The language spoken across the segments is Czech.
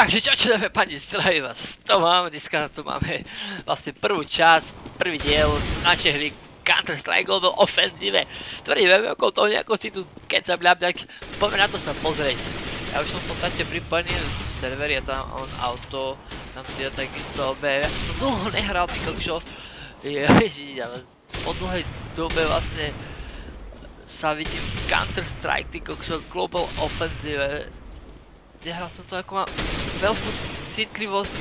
Takže čo dáme pani, zdraví vás, to máme, dneska tu máme vlastne prvú časť, prvý diel našej hry Counter-Strike Global Offensive, vieme okolo toho nejako si tu keca bľab, tak poďme na to sa pozrieť. Ja už som v podstate pripojený z servery, je tam len auto, tam si ja takisto obe, ja som dlho nehral, ty kokšo, ježiš, ale po dlhej dobe vlastne sa vidím Counter-Strike, ty kokšo, Global Offensive, Nehral som to ako mám veľkú citlivosť.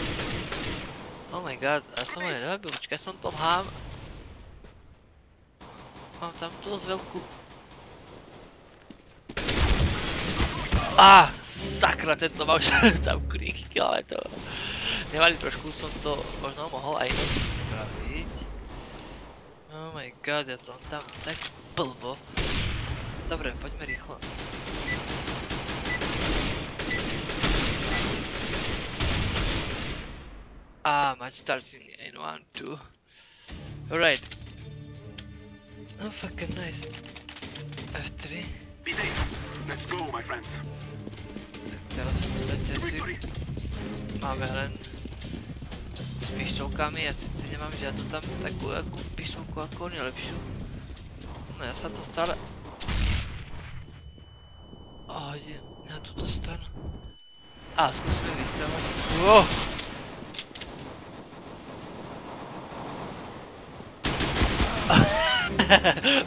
Oh my god, ja som ho nezabil, počkaj, som to mám. Mám tam dosť veľkú... Ah, sakra, tento má už tam kríky, ale to... Nevadí, trošku som to možno mohol aj spraviť. Oh my god, ja to mám tam tak blbo. Dobre, poďme rýchlo. Ah, match starting in one, two. Alright. Oh, fucking nice. F3. Be safe. Let's go, my friends. Teraz v podstate To si victory. máme len s pištolkami, ja síce nemám žiadnu tam takú akú pištolku ako oni lepšiu. No ja sa to stále... Oh, idem na túto stranu. A, skúsime vystrelať. Wow!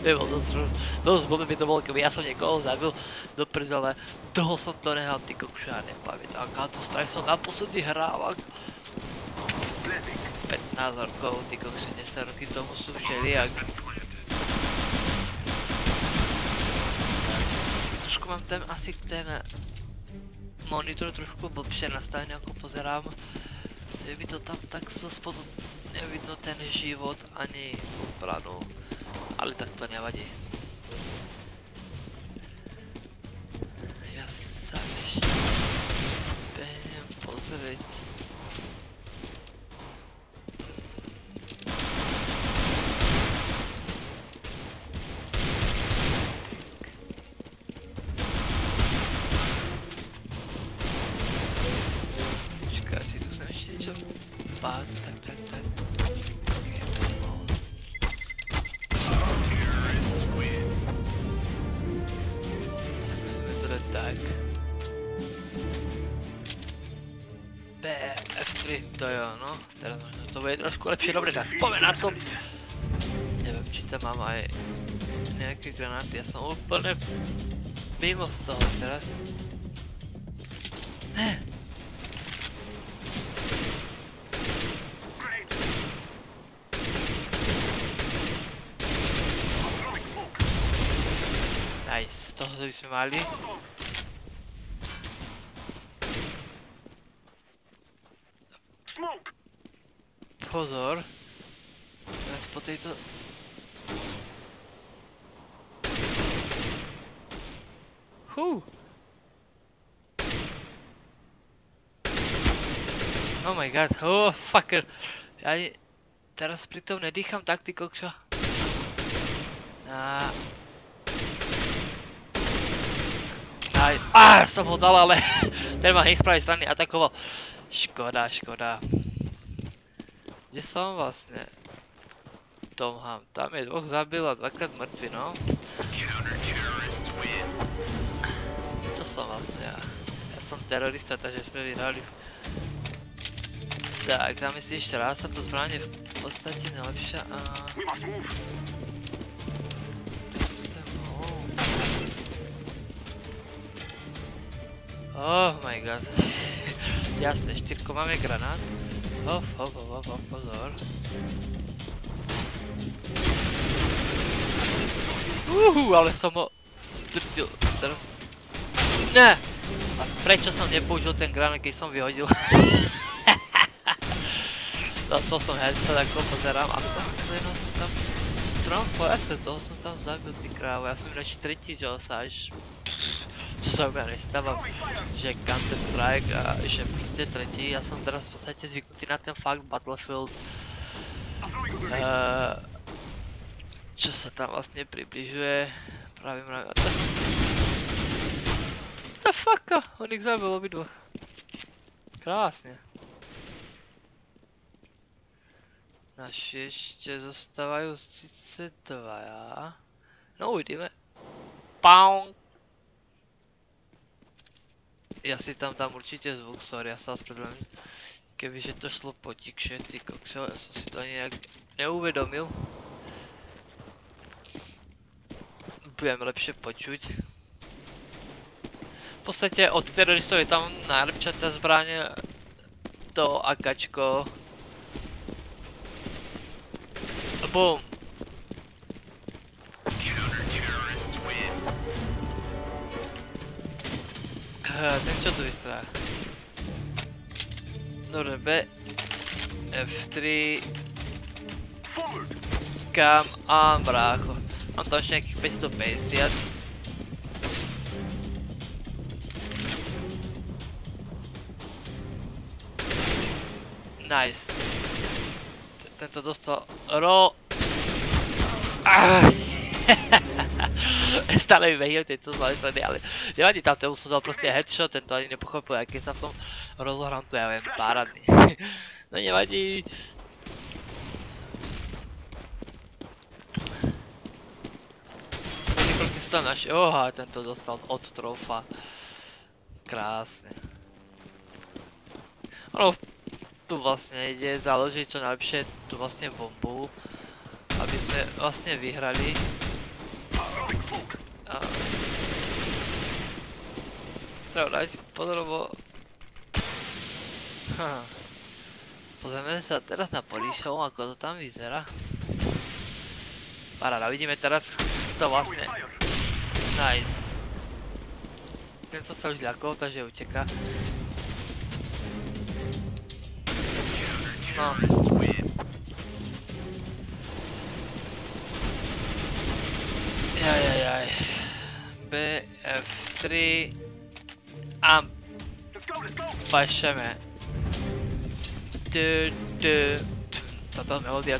Nebol dosť, roz- dosť blbé by to bolo, keby ja som niekoho zabil do prdele. Toho som to nehal, ty kokšo, ja nepamätám. Counter Strike som naposledy hrával Blending. 15 rokov, ty kokšo, 10 roky tomu sú všelijak. Trošku mám tam asi ten monitor trošku blbšie nastavený, ako pozerám. Že by to tam tak zo spodu nevidno ten život ani obranu. Ale tak to nevadí. Sa ešte behnem pozrieť. To bude trošku lepšie, dobre, tak poďme na to. Neviem, či tam mám aj nejaké granáty, ja som úplne mimo z toho teraz. Nice, toho by sme mali. Pozor. Teraz po tejto... Hú. Oh my god, oh fucker. Ja ani teraz pri tom nedýcham tak, ty kokšo. A... Aj, á, som ho dal, ale ten ma hneď z pravej strany atakoval. Škoda, škoda. Kde som vlastne? Tomham, tam je dvoch zabil a dvakrát mŕtvy, no. To som vlastne ja. Ja som terorista, takže sme vyhrali. Tak, dáme si ešte raz, táto zbraň v podstate najlepšia a... Oh my god. Jasne, štyrko máme granát. Hop, hop, hop, hop, hop, pozor. Uhu, ale som ho zdrtil. Teraz... Ne! A prečo som nepoužil ten granát, keď som vyhodil? Dostal som headshot, ako pozerám a tam jedno som tam... Strom pojase, toho som tam zabil, ty krávo. Ja som radšej tretí, že až... Čo sa u mňa nestáva, že Counter Strike a že vy ste tretí, ja som teraz v podstate zvyknutý na ten fakt Battlefield, grenade. eh, čo sa tam pravým mravím. A to... The fucka, on ich zabil obidvoch. Krásně. Naši ještě zostávají sice dva, já. No uvidíme. Pau. Já si tam dám určitě zvuk, sorry, já se vás problém. Kebyže to šlo potikše, ty kokso, já jsem si to ani nějak neuvědomil. Budeme lepše počuť. V podstatě od teroristů je tam najlepší ta zbraně to akačko. Boom. Eh, Ten čo tu vystrá? Dobre, B. F3. Forward. Kam? A brácho. Mám tam ještě nějakých 550. Nice. T- Tento dostal ro... Ah. Stále mi vehýl tyto zaleslený, ale nevadí tam, ten dal prostě headshot, ten to ani nepochopil, jak je se v tom rozohrám, to já vím, párádný. no nevadí. Kolik se tam naši... Oha, ten to dostal od trofa. Krásně. Ono tu vlastně jde založit co nejlepší tu vlastně bombu, aby jsme vlastně vyhrali. A... Treba pozor, lebo... Ha. Pozrieme sa teraz na Políšov, ako to tam vyzerá. Paráda, vidíme teraz to vlastne. Nice. Tento sa už ľakol, takže uteká. No. Jajajaj. B, F3. A pašeme. Du, du. Tato melodia.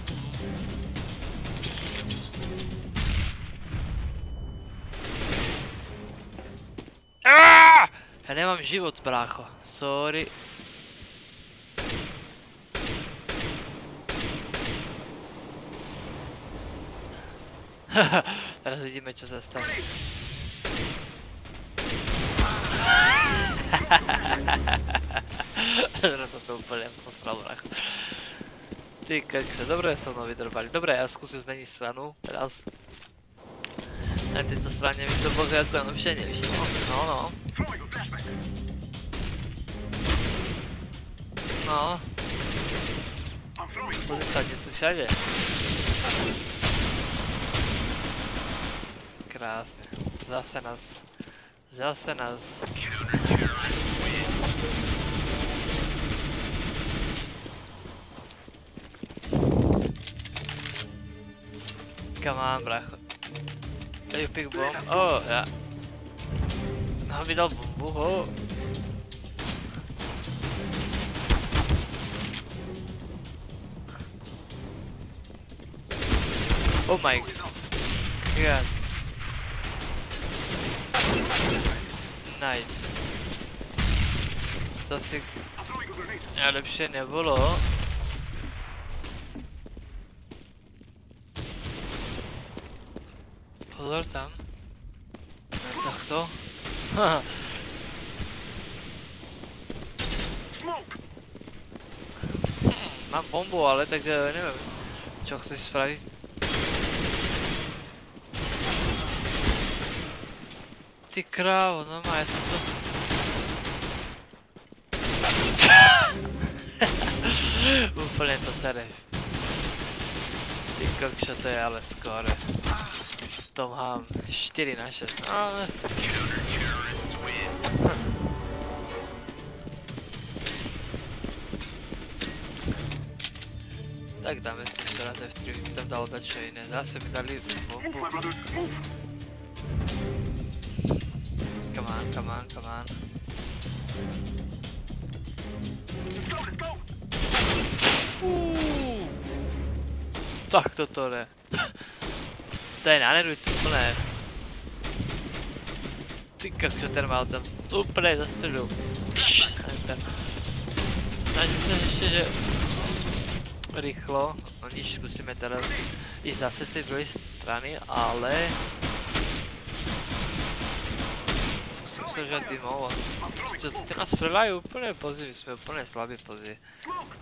Ah! Ja nemám život, brácho. Sorry. Teraz vidíme, čo sa stane. Teraz to to úplne posral, brácho. Ty kakse, dobre sa mnou vydrbali. Dobre, ja skúsim zmeniť stranu teraz. Na tejto strane mi to bohužiaľ lepšie nevyšlo. No, no. Throwing a flashback. No, I'm throwing pozri sa, kde sú všade. Krásne. Come on, bracho. You pick bomb? Oh, ja. No, mi dal bombu, oh. Oh my god. Nice. To si I'm throwing a grenade. najlepšie nebolo. Pozor tam. Smoke. Mám bombu, ale tak eh, neviem, čo chceš spraviť. Ty krávo, no má, ja som to... Úplne to sere. Ty kokšo, to je ale skore. To mám 4 na 6, ale... Counter-terrorists win. Tak dáme si ešte raz F3, by tam dalo dať čo iné. Zase mi dali Move, bombu. my brothers, move. Come on, come on, come on. Let's go, let's go. Uuu. Tak toto ne. To je na nervy úplné. Ty kakčo, ten mal tam úplne zastrelil. Ten- Snažím se ještě, že no nič, zkusíme teraz ísť zase z tej druhej strany, ale zkusím sa že dymov a čo ty nás strelajú úplne pozdě, my sme úplne slabí pozdě. Smoke.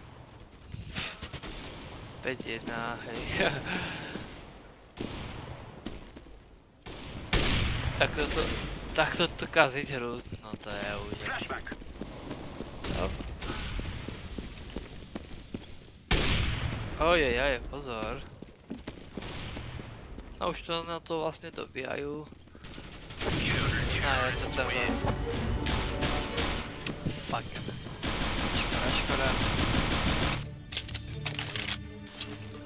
5-1, hej. Takto to, takto to kazit hru, no to je úžas. Flashback. Hop. Ojejaj, pozor. A už to na to vlastně dobíjají. A je to tam Fuck. Škoda, škoda.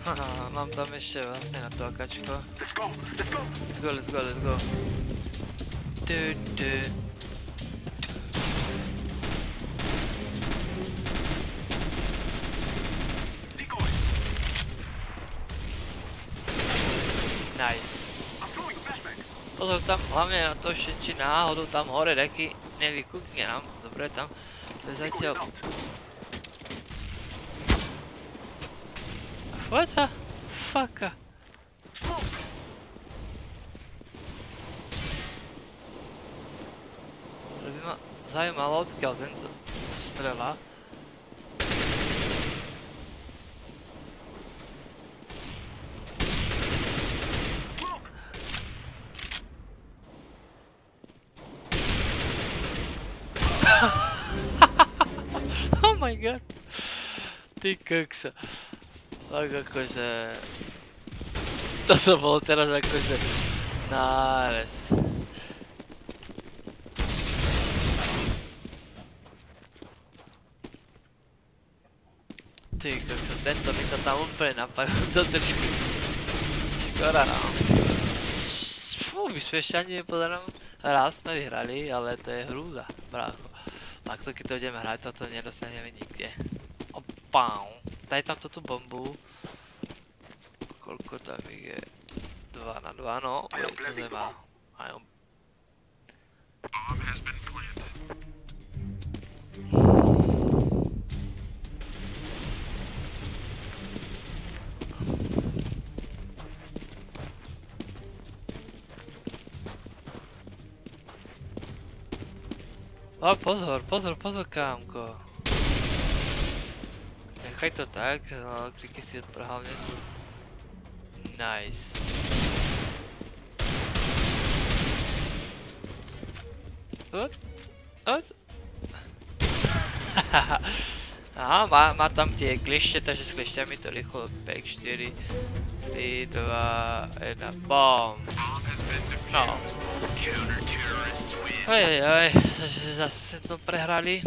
Haha, mám tam ještě vlastně na to akačko. Let's go. Let's go. Let's go, let's go, let's go. Du, du. Decoy. Nice. I'm throwing flashback. Pozor tam hlavne na to, že či náhodou tam hore reky nevykukne nám. Dobre, tam to je zatiaľ... Out. What the fuck? Smoke. Že by ma zajímalo, odkiaľ tento strela. Smoke. oh my god. Ty kokso. Tak akože... Toto bol teraz akože... Nárez. Ty tento mi to tam úplne napadol do držky. Škoda no. Fú, my sme ešte ani nepozerám. Raz sme vyhrali, ale to je hrúza, brácho. Takto keď to ideme hrať, toto nedostaneme nikde. Opau. Daj tam tú bombu. Koľko tam je? 2 na 2, no. To am Bomb has been planted. A pozor, pozor, pozor, kámko. Nechaj to tak, no, kliky si odprhal tu. Nice. What? What? Aha, má, má tam tie kliště, takže s klišťami to rýchlo 5, 4, 3, 2, 1, BOM! No. Counter-terrorists win. Oj, oj, oj, takže zase to prehrali.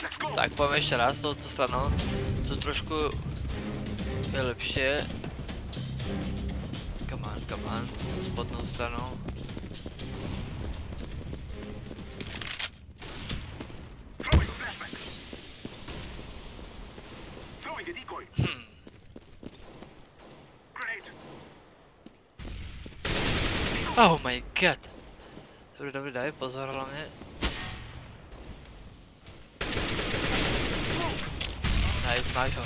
Let's go. Tak poviem ešte raz touto stranou. Tu trošku je lepšie. Come on, come on, spodnou stranou. Throwing a flashback. Throwing a decoy. Hm. Grenade. Oh my god. Dobre, dobre, daj pozor hlavne. Nice, máš ho.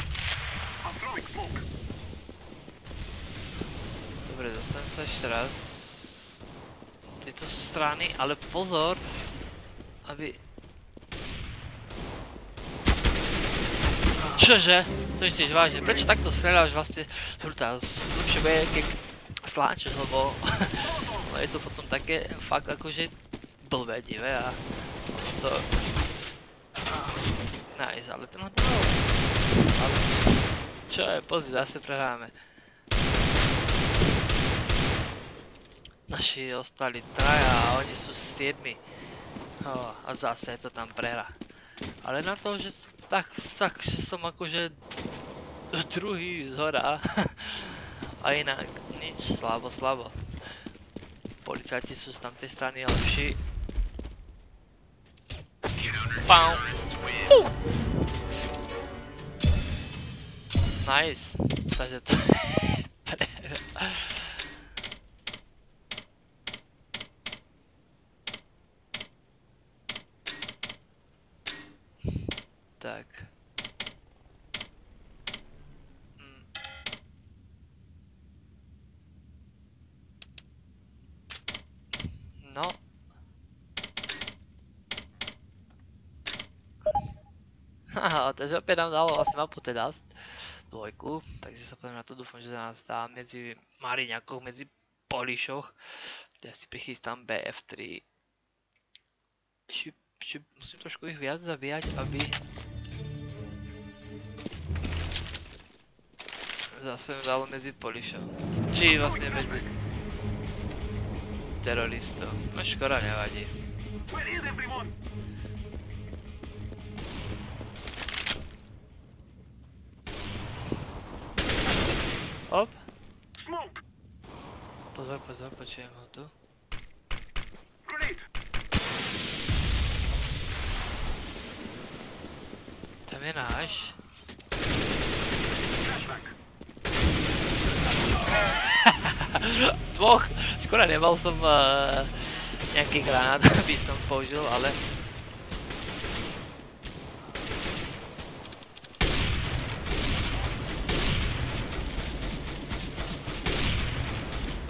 Dobre, dostanem sa ešte raz. Z tejto strany, ale pozor, aby... Čože? To myslíš vážne? Prečo takto strieľaš vlastne? Hrutá, bude, keď sláčeš, lebo no je to potom také fakt akože blbé divé a to... Nice, ale ten ho to... Ale... Čo je, pozri, zase prehráme. Naši ostali traja a oni sú siedmi. Oh, a zase je to tam prehra. Ale na to, že tak, tak, že som akože druhý z hora. a inak nič, slabo, slabo. Policajti jsou z tamté strany lepší. Pau. Uh. Nice. Takže to Tak. Haha, takže opět nám dalo asi mapu teda dvojku, takže sa pozrieme na to, dúfam, že sa nás dá medzi Mariňakoch, medzi Polišoch. Ja si prichystám BF3. Šup, šup, musím trošku ich viac zabíjať, aby... Zase dalo medzi Polišov. Či vlastne medzi teroristov. No škoda nevadí. Where is everyone? Pozor, pozor, počujem ho tu. Tam je náš. Dvoch! Škoda, nemal som uh, nejaký granát, aby som použil, ale...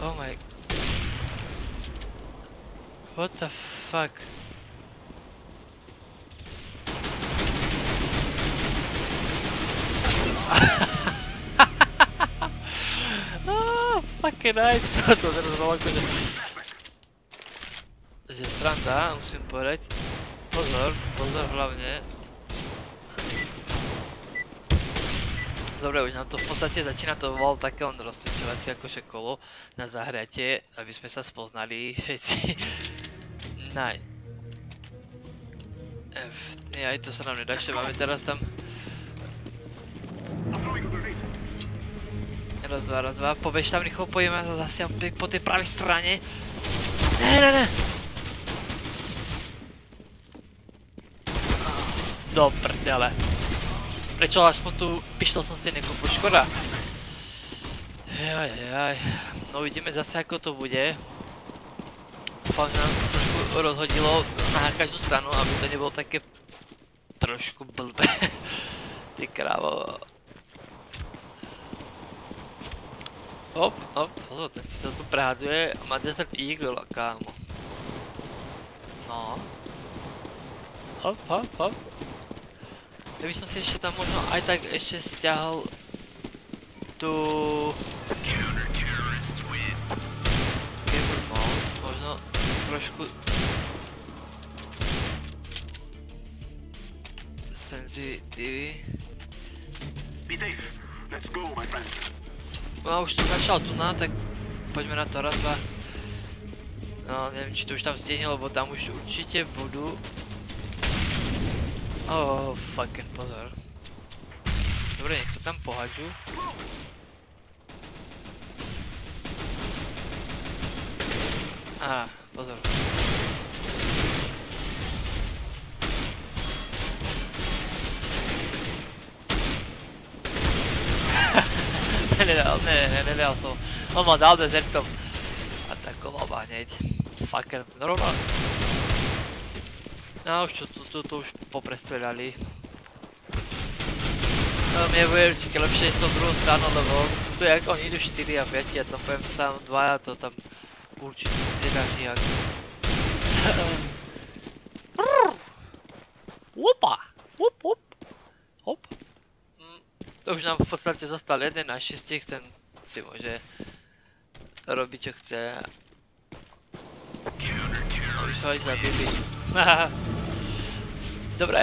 Oh my... What the fuck? Ah, fucking nice. to teraz bolo akože... Že sranda, musím povedať. Pozor, pozor hlavne. Dobre, už nám to v podstate začína to bol také len rozcvičovacie akože kolo na zahriatie, aby sme sa spoznali všetci. Naj. F, aj to sa nám nedá, ešte máme teraz tam. Raz, dva, raz, dva, pobež tam rýchlo, pojďme zase po tej pravej strane. Ne, ne, ne. Do prdele. Prečo aspoň tu pištol som si nekúpil, škoda. Jaj, jaj, no uvidíme zase ako to bude. Že nám rozhodilo na každú stranu, aby to nebolo také trošku blbé. Ty krávo. Hop, hop, pozor, ten si to tu prehadzuje a má Desert Eagle, kámo. No. Hop, hop, hop. Ja by som si ešte tam možno aj tak ešte stiahol tú... trošku... Sensitivity. Be safe. Let's go, my friend. No už to začal tu na, tak poďme na to raz, dva. No, neviem, či to už tam stihne, lebo tam už určite budú. Oh, fucking pozor. Dobre, nech to tam pohádžu. Aha, pozor. nedal, ne, ne, nedal som. On ma dal dezertom. Atakoval ma hneď. Fucker, rovno. No už čo, tu, tu, tu už poprestreľali. No, mne bude určite lepšie s tou druhou stranou, lebo tu je ako oni idú 4 a 5 a tam poviem sám 2 a to tam určite nedáš nijak. Opa! Hop, hop. Hop. Mm, To už nám v podstate zostal jeden na šestich, ten si môže robiť čo chce. Už sa aj zabili. Dobre,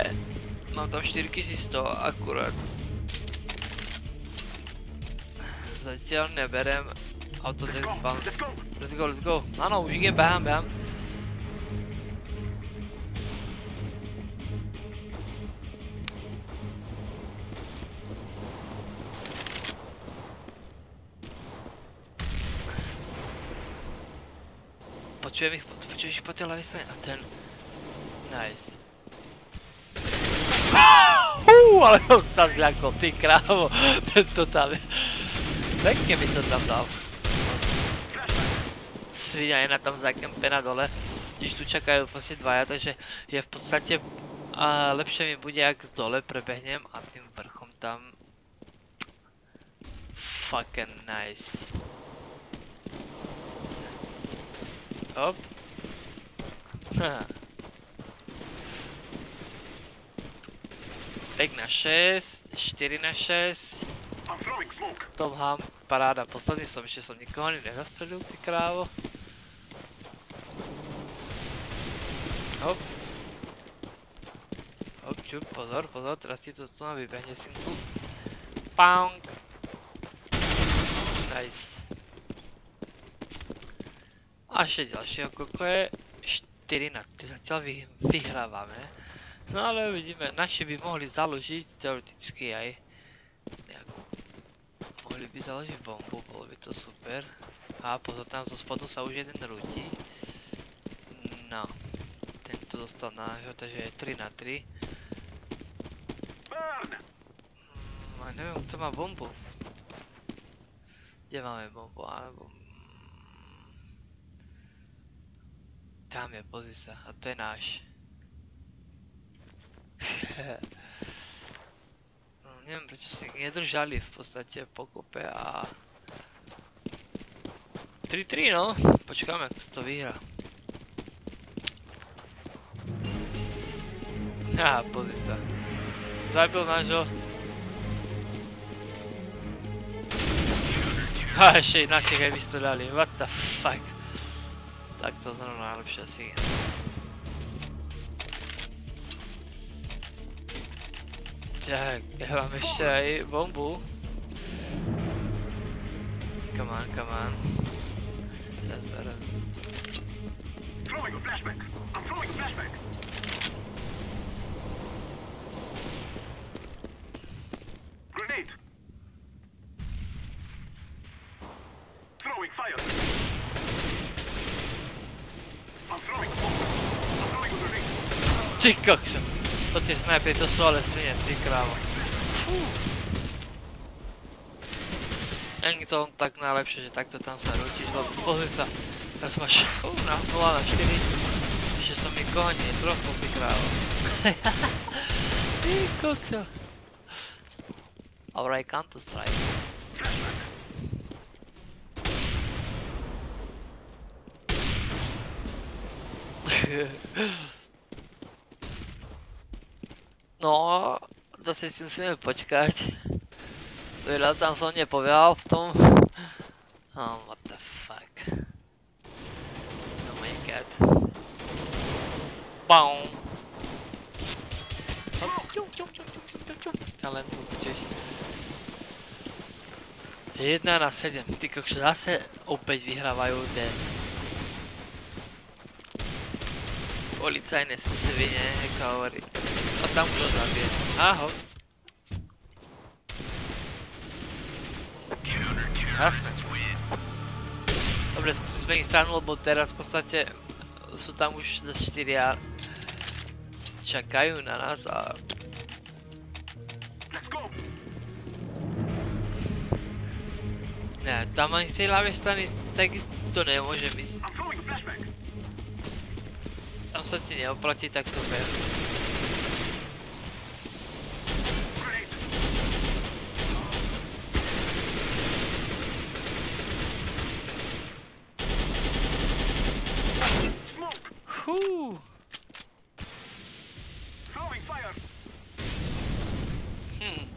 mám tam 4100 akurát. Zatiaľ neberem auto Let's go. ban. Let's go. Let's go, let's go. Áno, už idem, behám, behám. Počujem ich, po- počuješ ich po tej ľavej strane a ten... Nice. Uuu, ale on sa zľakol, ty krávo, ten totálne. Pekne mi to tam dal. Svinia je na tam zakempená dole, když tu čakajú vlastne dvaja, takže je v podstate A lepšie mi bude, ak dole prebehnem a tým vrchom tam... Fucking nice. Hop. 5 na 6, 4 na 6, I'm throwing smoke. Tom Ham, paráda, posledný som, ešte som nikoho ani nezastrelil, ty krávo. Hop. Čup, pozor, pozor, teraz ti to tu vybehne synku. Pound. Nice. A ešte ďalšieho koko je 4 na 3, zatiaľ vy, vyhrávame. No ale uvidíme, naši by mohli založiť teoreticky aj nejakú... Mohli by založiť bombu, bolo by to super. A pozor, tam zo spodu sa už jeden rúti. No. Tento dostal nášho, takže je 3 na 3. Burn! Mm, a neviem, kto má bombu. Kde máme bombu, alebo... Tam je, pozri a to je náš. no, neviem prečo si nedržali v podstate pokope a... 3-3 no, počkáme, kto to vyhrá. Á, pozri sa. Zabil nášho. Ha, ešte našich aj vystreľali, what the fuck. Tak to zrovna najlepšie asi. Tak, ja mám ešte aj bombu. Come on, come on. Teraz berem. Throwing a flashback. I'm throwing a flashback. Grenade. Throwing fire. I'm throwing smoke. I'm throwing a grenade. Ty kokso. To tie snajpy, to sú ale svine, ty krávo. Fú. Není to tak najlepšie, že takto tam sa rútiš, lebo pozri sa. Teraz máš fú, na 0 na 4. Ešte som nikoho netrofol, ty krávo. ty kokso. Alright, Counter Strike. Flashback. No, zase si musíme počkať. Veľa tam som nepovedal v tom. Oh, what the fuck. Oh my god. Ťum, ťum. Talent budeš. 1 na 7, ty kokšo, zase opäť vyhrávajú tie policajné svine, ako hovorí. A tam ho zabije. Ahoj. Jasné. Dobre, skúsim zmeniť stranu, lebo teraz v podstate sú tam už zase 4 a čakajú na nás a ne, tam ani z tej ľavej strany takisto nemôžem flashback. Tam sa ti neoplatí takto ber. Grenade. Smoke. Fú. Throwing fire. Hm.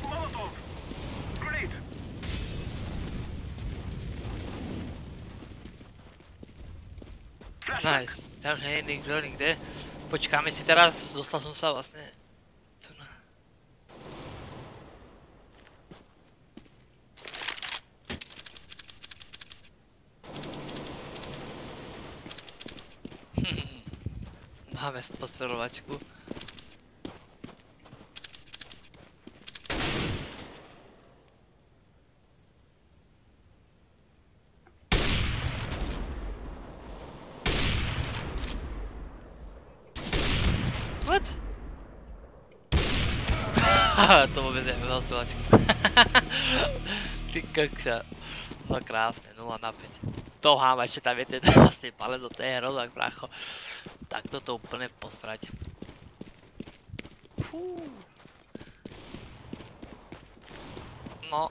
Molotov. Grenade. Je nikto nikde. Počkáme si teraz, dostal vlastne tu na... Máme spocilovačku. What? Haha, to vôbec nevedel silačku. Ty koksa. No krásne, 0 na 5. To mám, ešte tam je ten vlastne palec do tej hrozak, bracho. Tak toto úplne posrať. Fú. No,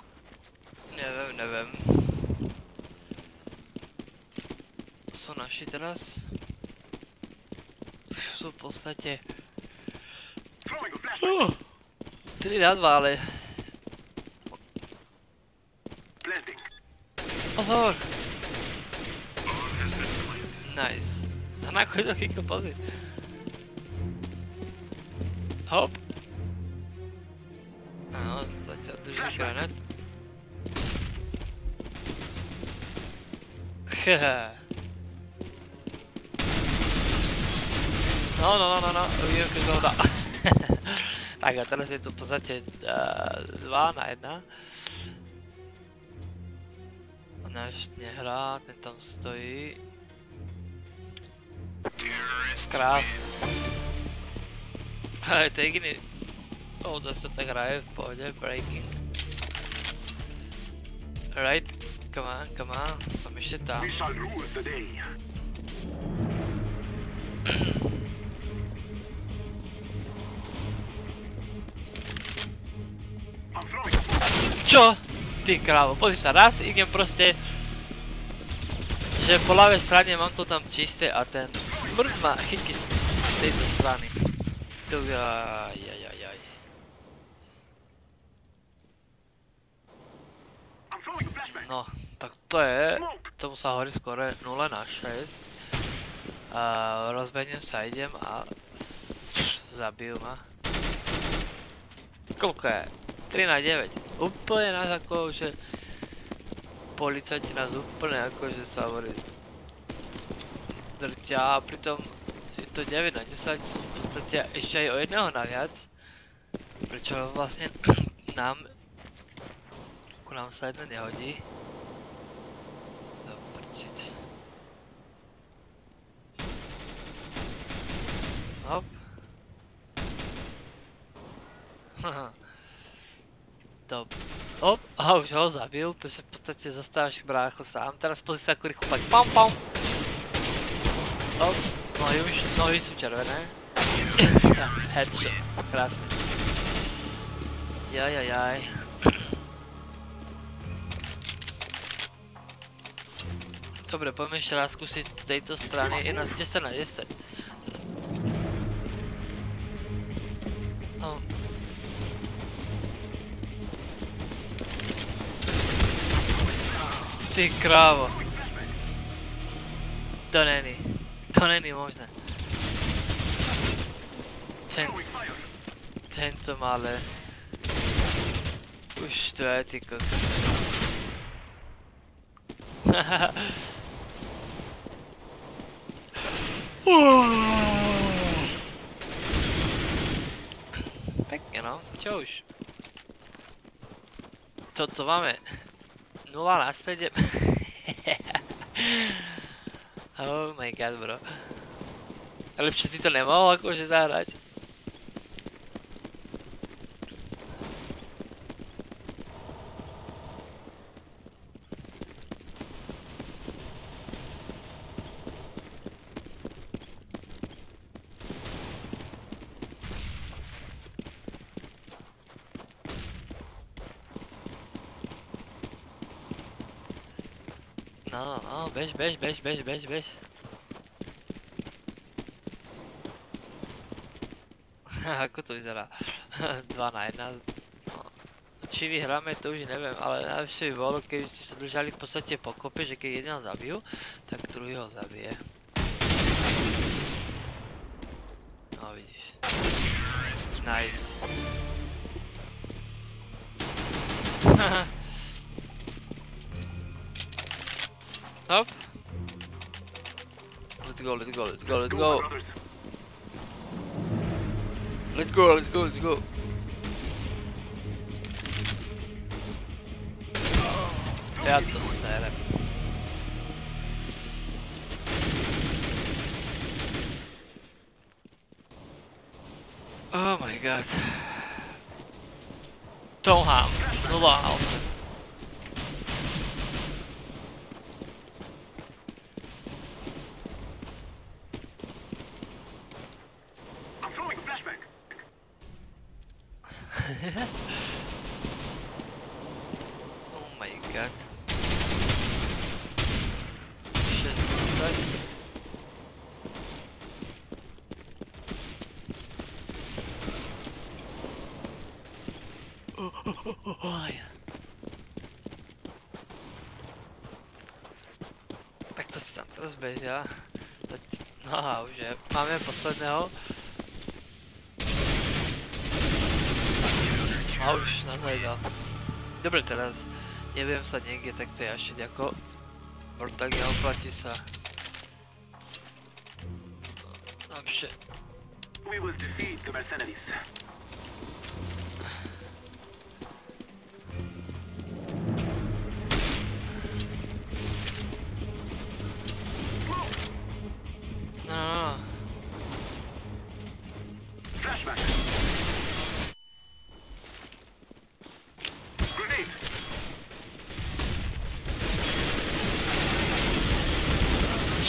nevím, nevím. Co naši teraz? Už jsou v podstatě Throwing a flashbang. 3 na 2, ale Planting. pozor! Nice. A nakonec to chytl pozit. Hop. Ano, zatiaľ drží granát. Hehe. No, no, no, no, no, uvidím, keď to dá. Tak a teraz je to v podstate 2 na 1. Náš nehrá, ten tam stojí. Krát. Ale to je jediný... Oh, to se tak hraje v pohodě, breaking. Right, come on, come on, jsem ještě tam. Čo? Ty krávo, pozri sa, raz idem proste... Že po ľavej strane mám to tam čisté a ten smrť ma chytí z tejto strany. To aj, aj, aj, aj. No, tak to je, tomu sa hovorí skoro 0 na 6. A rozbeňujem sa, idem a zabijú ma. Koľko je? 3 na 9. Úplne nás ako, že policajti nás úplne ako, že sa hovorí drťa a pritom je to 9 na 10, sú v podstate ešte aj o jedného naviac. Prečo vlastne nám, ku nám sa jedna nehodí. Do prčic. Hop. Haha. Dob. Hop, a už ho zabil, takže v podstate zastávaš brácho sám. Teraz pozri sa ako rýchlo tak pam pam. Hop, nohy už, nohy sú červené. Headshot, krásne. Jaj, jaj, jaj. Dobre, poďme ešte raz skúsiť z tejto strany, je nás 10 na 10. Ty krávo. To není. To není možné. Ten, tento malé. Už to je ty kos. Pekne no, čo už? To, to máme 0 na 7. my god bro. Lepšie si to nemohol akože zahrať. No, no, no, bež, bež, bež, bež, bež, bež. Ako to vyzerá? 2 na 1. No. Či vyhráme, to už neviem, ale najlepšie by bolo, keby ste sa držali v podstate pokope, že keď jedného zabijú, tak druhý ho zabije. No vidíš. Nice. Hop. Let's go, let's go, let's go, let's go. Brothers. Let's go, let's go, let's go. Já to serem. Oh my god. Touhám. Nová alfa. I'm throwing a flashbang. oh my god. 6 Oj. Tak to si tam ja. Teď, no a už je. Máme posledného. A už nadhľadal. Dobre teraz, neviem sa niekde takto jašiť ako tak neoplatí sa. Lepšie. We will defeat the mercenaries.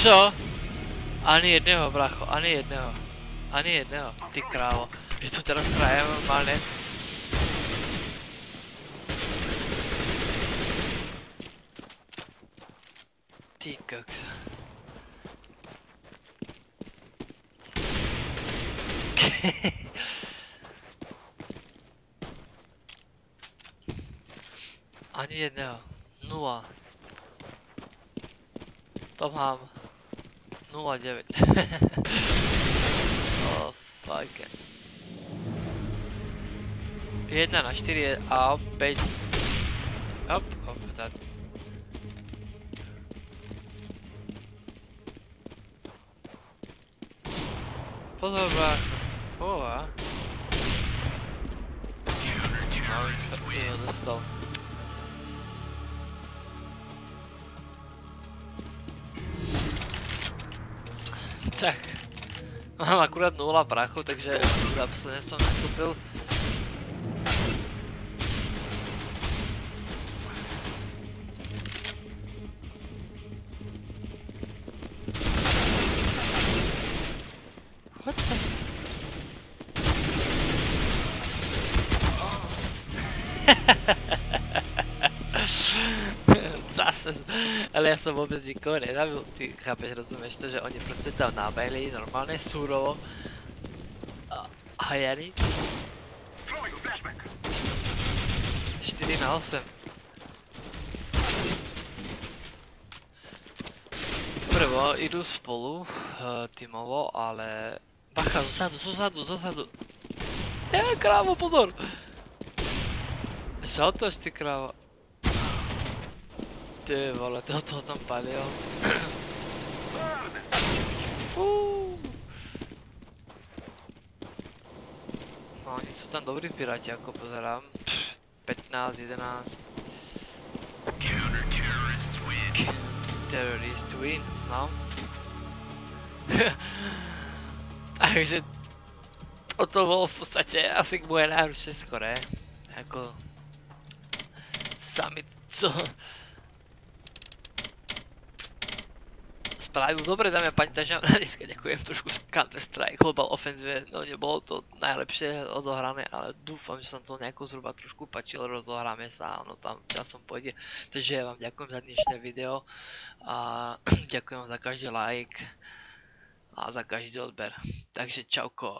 Čo? Ani jedného, bracho, ani jedného. Ani jedného, ty krávo. Je to teraz krajem normálne. Ty oh, fuck. 1 na 4 a 5. Hop, hop, tak. Pozor, brácho. Oha. No, jo, dostal. Tak. Mám akurát nula prachu, takže naposledy som nakúpil. Som vôbec nikoho nezabil, ty chápeš, rozumieš to, že oni proste tam nabehli normálne súrovo a a flashback. 4 na 8. Prvo idú spolu, uh, tímovo, ale... Bacha, zozadu, zozadu, zozadu. Ja, krávo, pozor! Zautoč, ty krávo. Ty vole, toho toho tam palil. No, oni sú tam dobrí piráti, ako pozerám. Pff, 15, 11. Counter-terrorists win. Terrorist win, no. Takže toto bolo v podstate asi moje najhoršie skore. Ako sami to spravil dobre, dámy a takže vám dneska ďakujem trošku z Counter-Strike. Global Offensive, no nebolo to najlepšie odohrané, ale dúfam, že sa to nejako zhruba trošku páčilo, rozohráme sa, ono tam časom pôjde, takže ja vám ďakujem za dnešné video a ďakujem za každý like a za každý odber, takže čauko.